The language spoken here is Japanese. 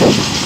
you